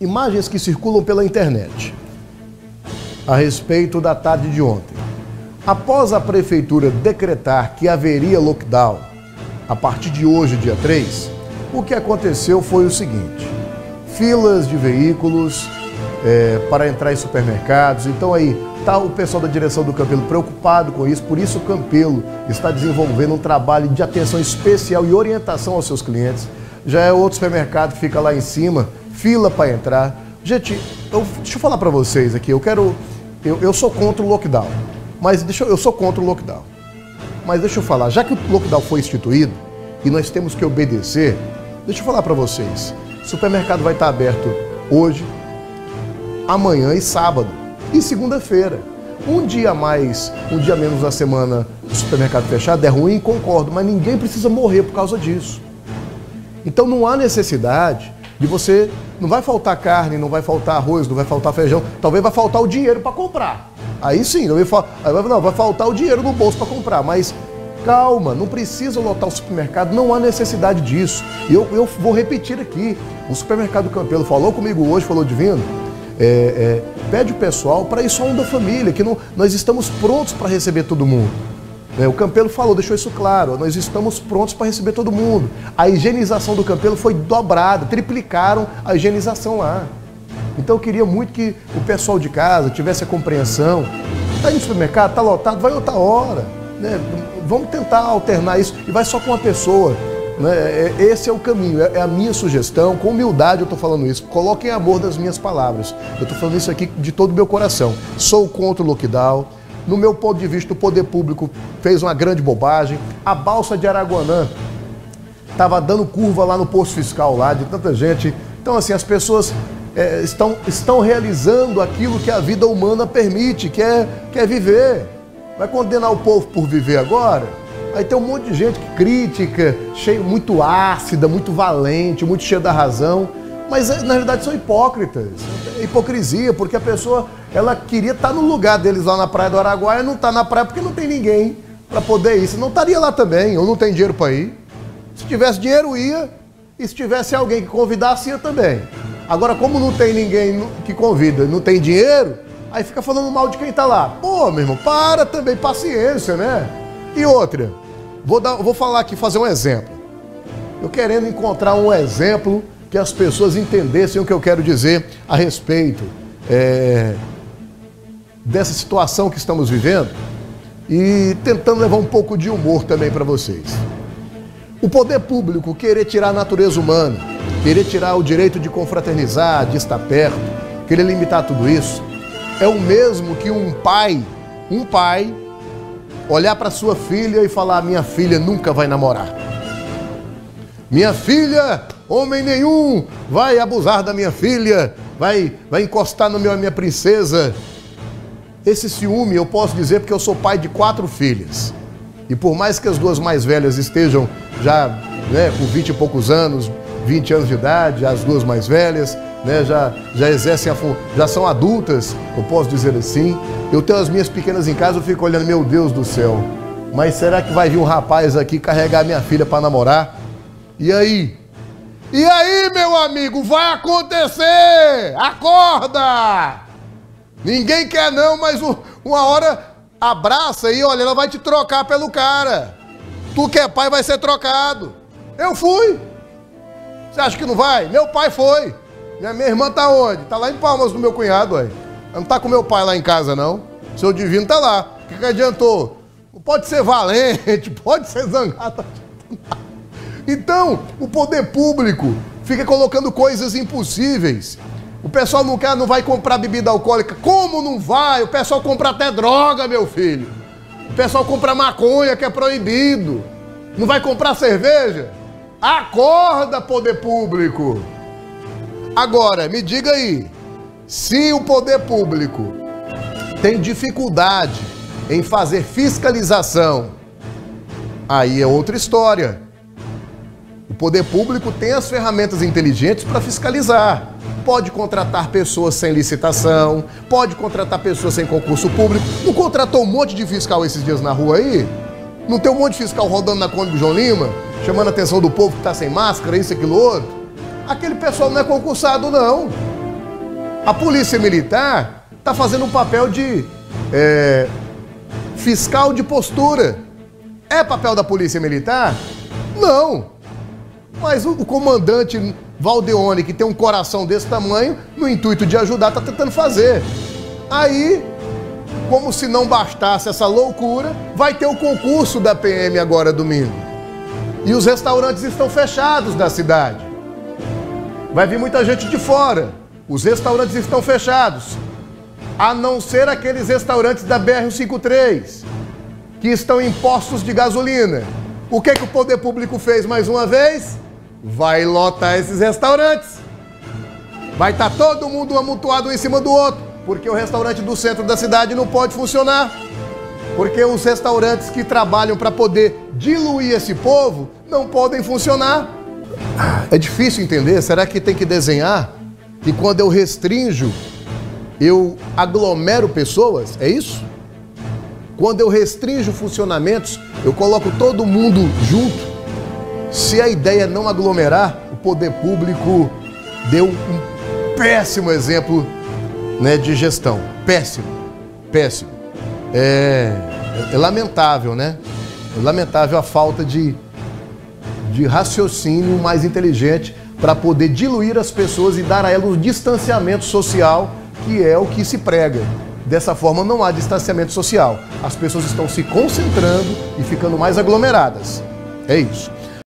imagens que circulam pela internet a respeito da tarde de ontem. Após a prefeitura decretar que haveria lockdown a partir de hoje, dia 3, o que aconteceu foi o seguinte: filas de veículos é, para entrar em supermercados. Então aí está o pessoal da direção do Campelo preocupado com isso, por isso o Campelo está desenvolvendo um trabalho de atenção especial e orientação aos seus clientes. Já é outro supermercado que fica lá em cima, fila para entrar. Gente, eu, deixa eu falar para vocês aqui, eu quero. Eu, eu sou contra o lockdown, mas deixa, eu sou contra o lockdown. Mas deixa eu falar, já que o lockdown foi instituído e nós temos que obedecer, deixa eu falar para vocês. Supermercado vai estar aberto hoje, amanhã e sábado e segunda-feira. Um dia mais, um dia menos na semana, o supermercado fechado é ruim, concordo, mas ninguém precisa morrer por causa disso. Então não há necessidade de você. Não vai faltar carne, não vai faltar arroz, não vai faltar feijão, talvez vai faltar o dinheiro para comprar. Aí sim, não vai, não, vai faltar o dinheiro no bolso para comprar, mas calma, não precisa lotar o supermercado, não há necessidade disso. E eu, eu vou repetir aqui: o supermercado Campelo falou comigo hoje, falou divino, é, é, pede o pessoal para ir só um da família, que não, nós estamos prontos para receber todo mundo. É, o Campelo falou, deixou isso claro, nós estamos prontos para receber todo mundo. A higienização do Campelo foi dobrada, triplicaram a higienização lá. Então eu queria muito que o pessoal de casa tivesse a compreensão. Está no supermercado, está lotado, vai outra hora. Né? Vamos tentar alternar isso e vai só com uma pessoa. Né? É, esse é o caminho, é, é a minha sugestão. Com humildade eu estou falando isso. Coloquem amor das minhas palavras. Eu estou falando isso aqui de todo o meu coração. Sou contra o lockdown no meu ponto de vista, o poder público fez uma grande bobagem. A balsa de Araguanã estava dando curva lá no posto fiscal lá, de tanta gente. Então, assim, as pessoas é, estão, estão realizando aquilo que a vida humana permite, que é, que é viver. Vai condenar o povo por viver agora? Aí tem um monte de gente que critica, cheio, muito ácida, muito valente, muito cheia da razão mas na verdade são hipócritas. É hipocrisia, porque a pessoa ela queria estar no lugar deles lá na praia do Araguaia, não está na praia porque não tem ninguém para poder ir. Se não estaria lá também, ou não tem dinheiro para ir. Se tivesse dinheiro, ia. E se tivesse alguém que convidasse, ia também. Agora, como não tem ninguém que convida, não tem dinheiro, aí fica falando mal de quem está lá. Pô, meu irmão, para também, paciência, né? E outra, vou, dar, vou falar aqui, fazer um exemplo. Eu querendo encontrar um exemplo que as pessoas entendessem o que eu quero dizer a respeito é, dessa situação que estamos vivendo e tentando levar um pouco de humor também para vocês. O poder público querer tirar a natureza humana, querer tirar o direito de confraternizar, de estar perto, querer limitar tudo isso, é o mesmo que um pai, um pai, olhar para sua filha e falar: minha filha nunca vai namorar. Minha filha Homem nenhum vai abusar da minha filha, vai, vai encostar meu, minha princesa. Esse ciúme eu posso dizer porque eu sou pai de quatro filhas. E por mais que as duas mais velhas estejam já né, com 20 e poucos anos, 20 anos de idade, as duas mais velhas, né, já, já exercem, a, já são adultas, eu posso dizer assim. Eu tenho as minhas pequenas em casa, eu fico olhando, meu Deus do céu, mas será que vai vir um rapaz aqui carregar minha filha para namorar? E aí? E aí, meu amigo, vai acontecer! Acorda! Ninguém quer não, mas uma hora abraça e olha, ela vai te trocar pelo cara. Tu que é pai vai ser trocado. Eu fui. Você acha que não vai? Meu pai foi. Minha, minha irmã tá onde? Tá lá em Palmas do meu cunhado, aí. Não tá com meu pai lá em casa, não. Seu divino tá lá. O que, que adiantou? Pode ser valente, pode ser zangado. Então, o poder público fica colocando coisas impossíveis. O pessoal não quer, não vai comprar bebida alcoólica. Como não vai? O pessoal compra até droga, meu filho. O pessoal compra maconha, que é proibido. Não vai comprar cerveja? Acorda, poder público. Agora, me diga aí, se o poder público tem dificuldade em fazer fiscalização, aí é outra história poder público tem as ferramentas inteligentes para fiscalizar. Pode contratar pessoas sem licitação, pode contratar pessoas sem concurso público. Não contratou um monte de fiscal esses dias na rua aí? Não tem um monte de fiscal rodando na do João Lima, chamando a atenção do povo que está sem máscara, isso, aquilo, outro? Aquele pessoal não é concursado, não. A polícia militar está fazendo um papel de é, fiscal de postura. É papel da polícia militar? Não. Mas o, comandante Valdeone, que tem um coração desse tamanho, no intuito de ajudar, está tentando fazer. Aí, como se não bastasse essa loucura, vai ter o concurso da PM agora domingo. E os restaurantes estão fechados da cidade. Vai vir muita gente de fora. Os restaurantes estão fechados. A não ser aqueles restaurantes da BR-153, que estão em postos de gasolina. O que, que o poder público fez mais uma vez? Vai lotar esses restaurantes. Vai estar tá todo mundo amontoado um em cima do outro, porque o restaurante do centro da cidade não pode funcionar. Porque os restaurantes que trabalham para poder diluir esse povo não podem funcionar. É difícil entender. Será que tem que desenhar que quando eu restringo, eu aglomero pessoas? É isso? Quando eu restringo funcionamentos, eu coloco todo mundo junto. Se a ideia não aglomerar, o poder público deu um péssimo exemplo né, de gestão. Péssimo, péssimo. É, é, é lamentável, né? É lamentável a falta de, de raciocínio mais inteligente para poder diluir as pessoas e dar a elas o distanciamento social, que é o que se prega. Dessa forma, não há distanciamento social. As pessoas estão se concentrando e ficando mais aglomeradas. É isso.